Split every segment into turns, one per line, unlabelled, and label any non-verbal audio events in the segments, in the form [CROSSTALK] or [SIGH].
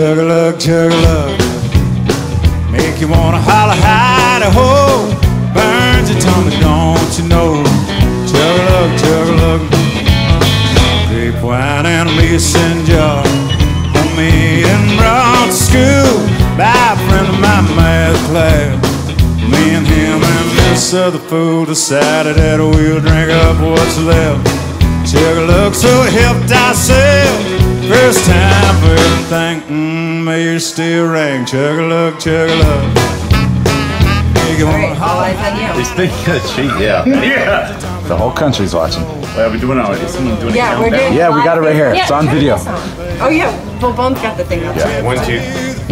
chug a lug. Make you wanna holler, hide ho. Burns your tummy, don't you know? Chug a lug, chug a lug. Grape wine and a mason jar. Homemade and brought to school by a friend of my math class. Me and him and this other fool decided that we'll drink up what's left. Chug a lug, so helped ourselves. First time for everything, mmm, may you still ring. Chug a lug, chug a lug. Make you
All
wanna
right, all
holler.
eyes on you.
He's thinking of cheat, yeah. [LAUGHS]
Yeah. The whole country's watching.
Wait, are we doing it? Is someone doing
Yeah,
a
we're
countdown?
doing.
Yeah, we got it right here.
Yeah,
It's on video.
this on. Oh yeah, well, both got the thing up.
Yeah.
One, two.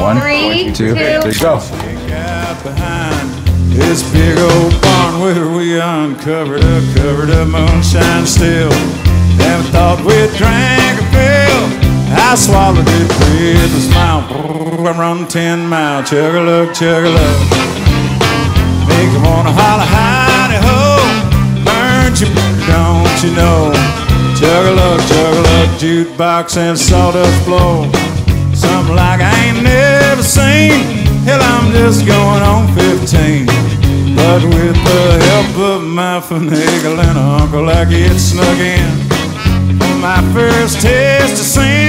One,
Three,
two,
two.
there you go.
This big old barn where we uncovered up, covered up moonshine still. Never thought we'd drink a fill. I swallowed it with a smile. I run ten mile, chug a lug, chug a lug. Make you wanna holler, hidey ho. Burnt you, don't you know? Chug a lug, chug a lug, jukebox and sawdust floor. Something like I ain't never seen. Hell, I'm just going on 15. But with the help of my finagling uncle, I get snuck in. My first taste of sin,